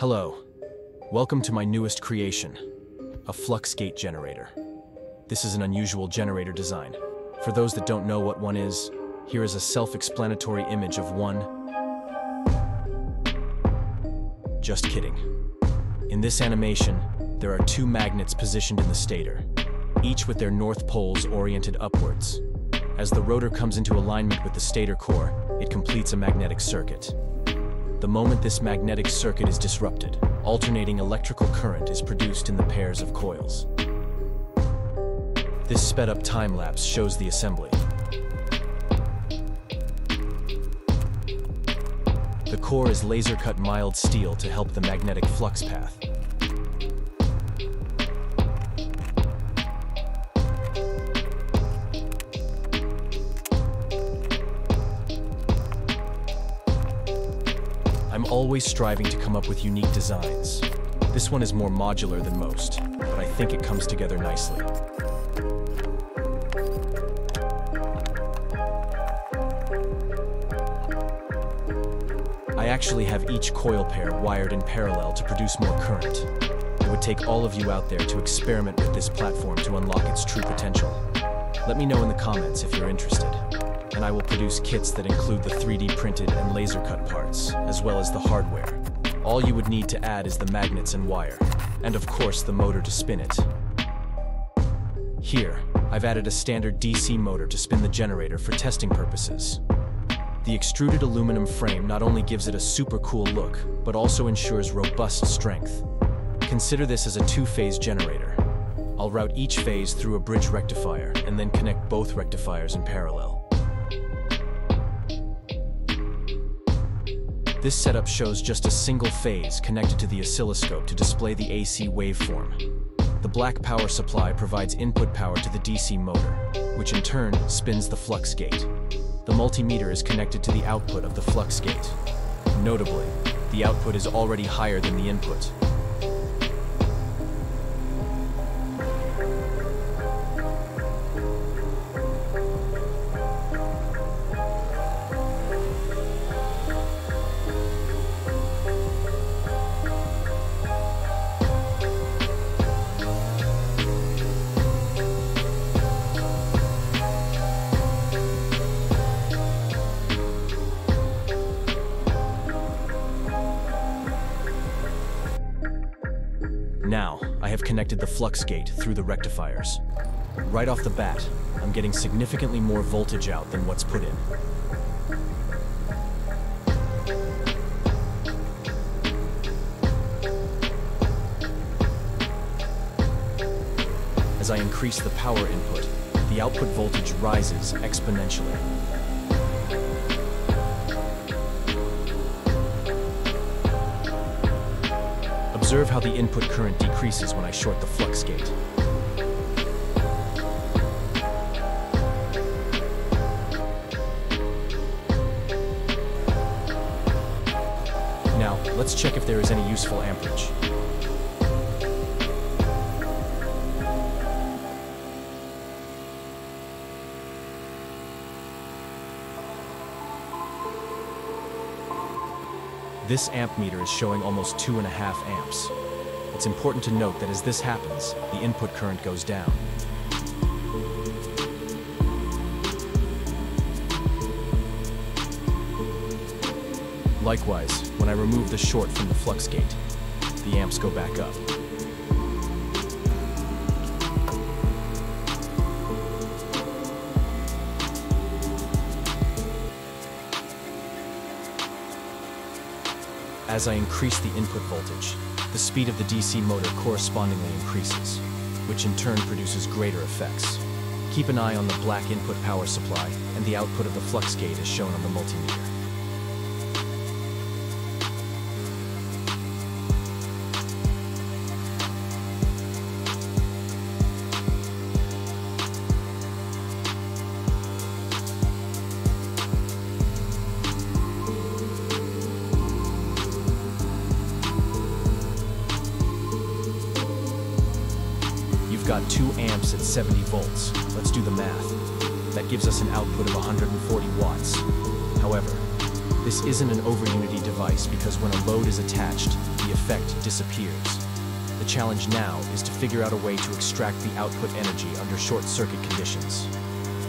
Hello. Welcome to my newest creation, a Fluxgate generator. This is an unusual generator design. For those that don't know what one is, here is a self-explanatory image of one. Just kidding. In this animation, there are two magnets positioned in the stator, each with their north poles oriented upwards. As the rotor comes into alignment with the stator core, it completes a magnetic circuit. The moment this magnetic circuit is disrupted, alternating electrical current is produced in the pairs of coils. This sped up time lapse shows the assembly. The core is laser cut mild steel to help the magnetic flux path. Always striving to come up with unique designs. This one is more modular than most, but I think it comes together nicely. I actually have each coil pair wired in parallel to produce more current. It would take all of you out there to experiment with this platform to unlock its true potential. Let me know in the comments if you're interested, and I will produce kits that include the 3D printed and laser cut parts, as well as the hardware. All you would need to add is the magnets and wire, and of course the motor to spin it. Here, I've added a standard DC motor to spin the generator for testing purposes. The extruded aluminum frame not only gives it a super cool look, but also ensures robust strength. Consider this as a two-phase generator. I'll route each phase through a bridge rectifier and then connect both rectifiers in parallel. This setup shows just a single phase connected to the oscilloscope to display the AC waveform. The black power supply provides input power to the DC motor, which in turn spins the flux gate. The multimeter is connected to the output of the flux gate. Notably, the output is already higher than the input. Now, I have connected the flux gate through the rectifiers. Right off the bat, I'm getting significantly more voltage out than what's put in. As I increase the power input, the output voltage rises exponentially. Observe how the input current decreases when I short the flux gate. Now, let's check if there is any useful amperage. This amp meter is showing almost two and a half amps. It's important to note that as this happens, the input current goes down. Likewise, when I remove the short from the flux gate, the amps go back up. As I increase the input voltage, the speed of the DC motor correspondingly increases, which in turn produces greater effects. Keep an eye on the black input power supply and the output of the flux gate as shown on the multimeter. Got 2 amps at 70 volts. Let's do the math. That gives us an output of 140 watts. However, this isn't an over-unity device because when a load is attached, the effect disappears. The challenge now is to figure out a way to extract the output energy under short-circuit conditions.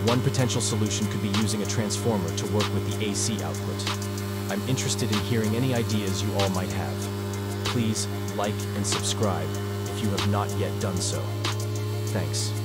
One potential solution could be using a transformer to work with the AC output. I'm interested in hearing any ideas you all might have. Please like and subscribe if you have not yet done so. Thanks.